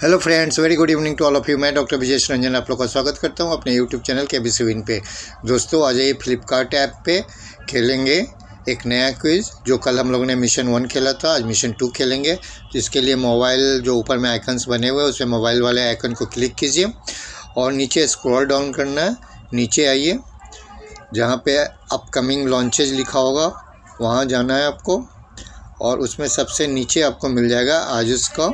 Hello friends very good evening to all of you मैं doctor Vijesh Ranjan आप लोग का स्वागत करता हूँ अपने यूट्यूब चैनल के बी विन पे। दोस्तों, आज ये फ्लिपकार्ट ऐप पे खेलेंगे एक नया क्विज़ जो कल हम लोगों ने मिशन वन खेला था। आज मिशन टू खेलेंगे। तो इसके लिए मोबाइल जो ऊपर में आइकन्स बने हुए हैं उसमें मोबाइल वाले आइकन को क्लिक कीजिए। और नीचे स्क्रॉल डाउन करना है। नीचे आइए, जहाँ पे अपकमिंग लॉन्चेज लिखा होगा। वहाँ जाना है आपको। और उसमें सबसे नीचे आपको मिल जाएगा आज उसका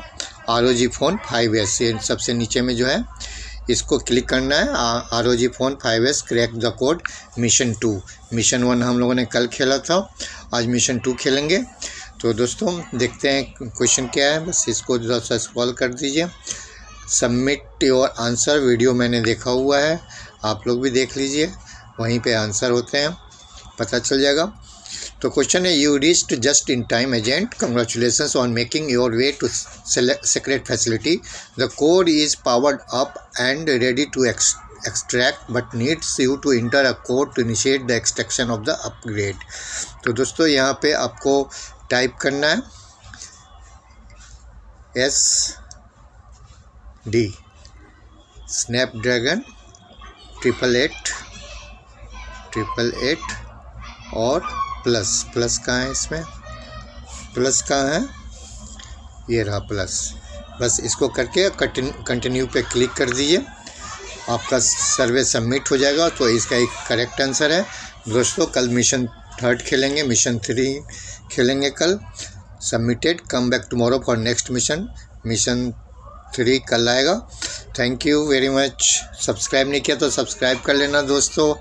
R O G phone five S सबसे नीचे में जो है, इसको क्लिक करना है। R O G phone five S crack the code mission two mission one हम लोगों ने कल खेला था, आज मिशन टू खेलेंगे। तो दोस्तों, देखते हैं क्वेश्चन क्या है। बस इसको थोड़ा सा स्क्रॉल कर दीजिए। सबमिट योर आंसर वीडियो मैंने देखा हुआ है। आप लोग भी देख लीजिए। वहीं पे आंसर होते हैं। पता चल जाएगा। तो क्वेश्चन है you reached just in time agent congratulation on making your way to secret facility the code is powered up and ready to extract but needs you to enter a code to initiate the extraction of the upgrade तो दोस्तों, यहाँ पे आपको type करना है. S D Snapdragon triple eight triple eight और plus plus कहाँ है इसमें? प्लस कहाँ है? ये रहा प्लस। बस इसको करके कंटिन्यू पे क्लिक कर दीजिए। आपका सर्वे सबमिट हो जाएगा तो इसका एक करेक्ट आंसर है। दोस्तों, कल मिशन थर्ड खेलेंगे मिशन थ्री खेलेंगे कल। Submitted come back tomorrow for next mission mission three कल आएगा। Thank you very much subscribe नहीं किया तो सब्सक्राइब कर लेना दोस्तों।